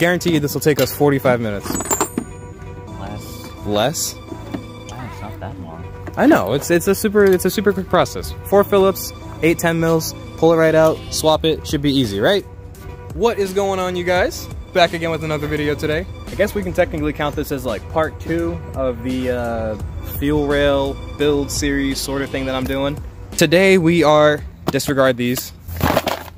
Guarantee you this will take us 45 minutes. Less. Less? Wow, it's not that long. I know, it's it's a super it's a super quick process. Four Phillips, eight 10 mils, pull it right out, swap it, should be easy, right? What is going on you guys? Back again with another video today. I guess we can technically count this as like part two of the uh, fuel rail build series sort of thing that I'm doing. Today we are, disregard these.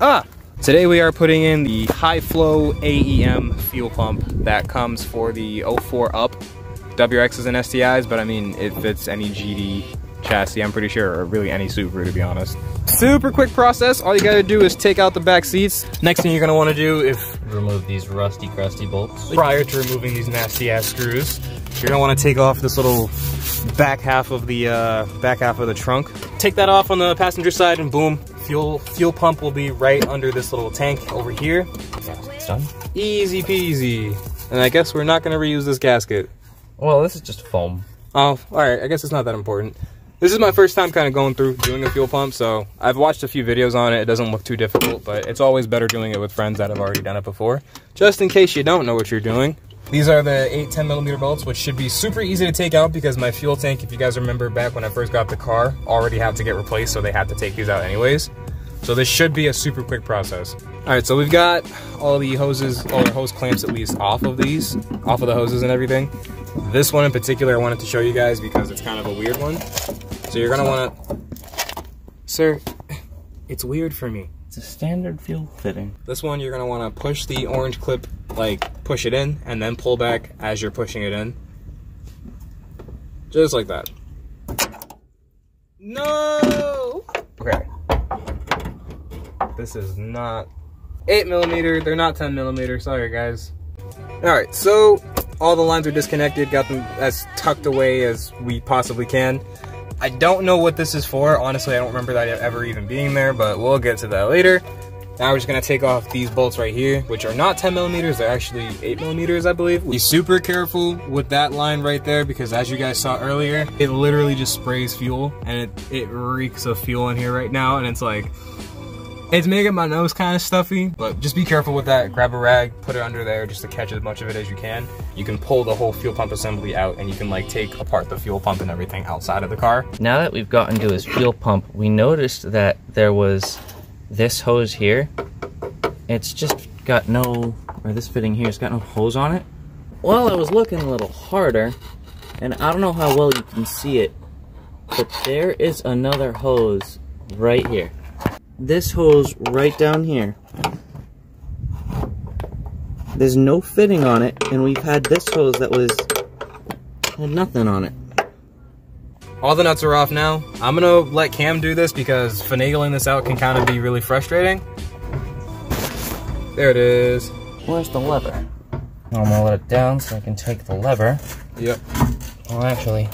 Ah! Today we are putting in the high flow AEM fuel pump that comes for the 04 up WRXs and STIs, but I mean, it fits any GD chassis, I'm pretty sure, or really any Subaru to be honest. Super quick process. All you gotta do is take out the back seats. Next thing you're gonna wanna do is Remove these rusty, crusty bolts. prior to removing these nasty ass screws, you're gonna wanna take off this little back half of the uh, back half of the trunk. Take that off on the passenger side and boom, fuel fuel pump will be right under this little tank over here. Yeah, it's done. Easy peasy. And I guess we're not gonna reuse this gasket. Well, this is just foam. Oh, alright, I guess it's not that important. This is my first time kind of going through doing a fuel pump, so I've watched a few videos on it. It doesn't look too difficult, but it's always better doing it with friends that have already done it before, just in case you don't know what you're doing. These are the 8 10 millimeter bolts, which should be super easy to take out because my fuel tank, if you guys remember back when I first got the car, already had to get replaced, so they had to take these out anyways. So this should be a super quick process. All right, so we've got all the hoses, all the hose clamps at least off of these, off of the hoses and everything. This one in particular I wanted to show you guys because it's kind of a weird one. So you're gonna wanna, sir, it's weird for me. It's a standard fuel fitting. This one you're gonna wanna push the orange clip, like push it in and then pull back as you're pushing it in. Just like that. No! Okay. This is not eight millimeter, they're not 10 millimeter, sorry guys. All right, so all the lines are disconnected, got them as tucked away as we possibly can. I don't know what this is for. Honestly, I don't remember that ever even being there, but we'll get to that later. Now we're just gonna take off these bolts right here, which are not 10 millimeters, they're actually eight millimeters, I believe. Be super careful with that line right there because as you guys saw earlier, it literally just sprays fuel and it, it reeks of fuel in here right now. And it's like, it's making my nose kind of stuffy, but just be careful with that. Grab a rag, put it under there just to catch as much of it as you can. You can pull the whole fuel pump assembly out and you can like take apart the fuel pump and everything outside of the car. Now that we've gotten to his fuel pump, we noticed that there was this hose here. It's just got no, or this fitting here, it's got no hose on it. Well, I was looking a little harder, and I don't know how well you can see it, but there is another hose right here. This hose right down here. There's no fitting on it, and we've had this hose that was had nothing on it. All the nuts are off now. I'm gonna let Cam do this because finagling this out can kind of be really frustrating. There it is. Where's the lever? I'm gonna let it down so I can take the lever. Yep. Well, actually,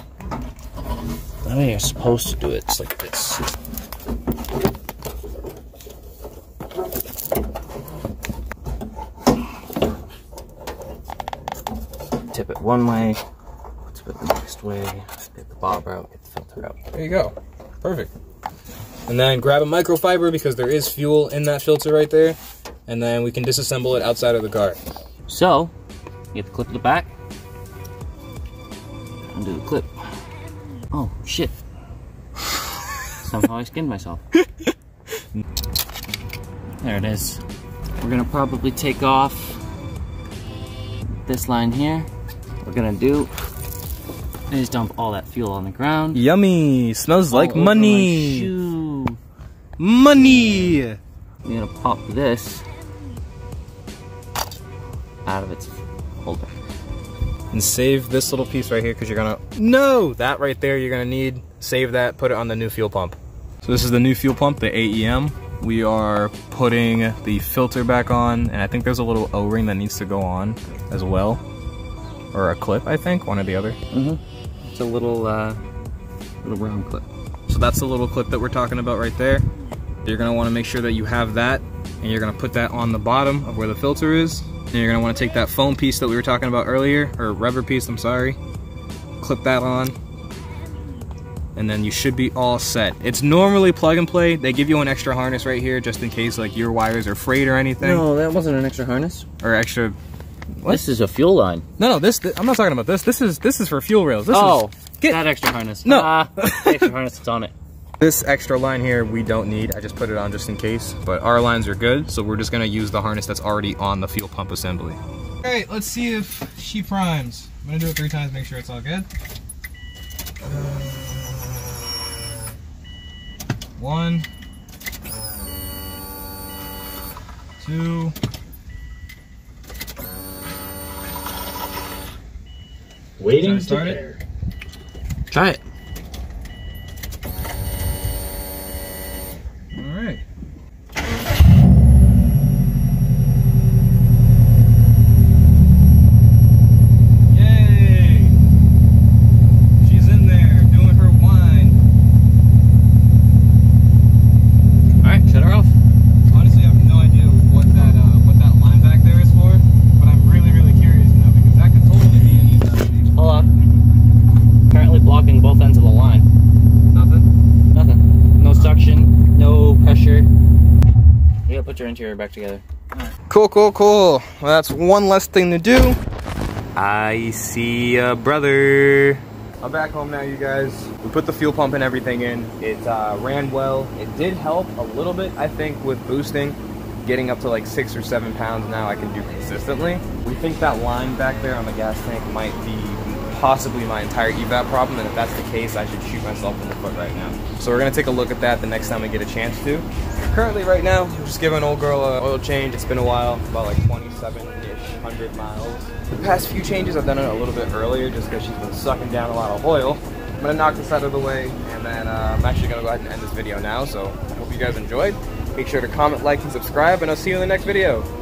the way you're supposed to do it, it's like this. Tip it one way, tip it the next way, get the bob out, There you go. Perfect. And then grab a microfiber because there is fuel in that filter right there. And then we can disassemble it outside of the car. So, get the clip to the back, undo the clip. Oh, shit. Somehow I skinned myself. there it is. We're gonna probably take off this line here. We're gonna do is dump all that fuel on the ground. Yummy! Smells like all over my money! Oh, shoe. Money! I'm gonna pop this out of its holder. And save this little piece right here because you're gonna, no! That right there you're gonna need, save that, put it on the new fuel pump. So this is the new fuel pump, the AEM. We are putting the filter back on, and I think there's a little O-ring that needs to go on as well. Or a clip, I think, one or the other. Mm-hmm. It's a little, uh, little round clip. So that's the little clip that we're talking about right there. You're gonna wanna make sure that you have that, and you're gonna put that on the bottom of where the filter is. And you're gonna wanna take that foam piece that we were talking about earlier, or rubber piece, I'm sorry. Clip that on. And then you should be all set. It's normally plug and play. They give you an extra harness right here just in case like your wires are frayed or anything. No, that wasn't an extra harness. Or extra What? This is a fuel line. No, no, this, I'm not talking about this. This is this is for fuel rails. This oh, is, get that extra harness. No. Ah, extra harness that's on it. this extra line here we don't need. I just put it on just in case. But our lines are good, so we're just gonna use the harness that's already on the fuel pump assembly. All right, let's see if she primes. I'm gonna do it three times, make sure it's all good. One, two. Waiting to start it? Try it. All right. Yay! She's in there doing her whine. All right, shut her off. Honestly, I have no idea what that uh, what that line back there is for, but I'm really really curious now because that could totally be an EW. Hold on. Apparently blocking both ends of the line. Nothing. Nothing. No suction. No pressure. Gotta put your interior back together. Cool, cool, cool. Well, that's one less thing to do. I see a brother. I'm back home now, you guys. We put the fuel pump and everything in. It uh, ran well. It did help a little bit, I think, with boosting. Getting up to like six or seven pounds now, I can do consistently. We think that line back there on the gas tank might be possibly my entire evap problem, and if that's the case, I should shoot myself in the foot right now. So we're gonna take a look at that the next time we get a chance to. Currently, right now, I'm just giving old girl a oil change. It's been a while, about like 27-ish, 100 miles. The past few changes, I've done it a little bit earlier, just because she's been sucking down a lot of oil. I'm gonna knock this out of the way, and then uh, I'm actually gonna go ahead and end this video now. So I hope you guys enjoyed. Make sure to comment, like, and subscribe, and I'll see you in the next video.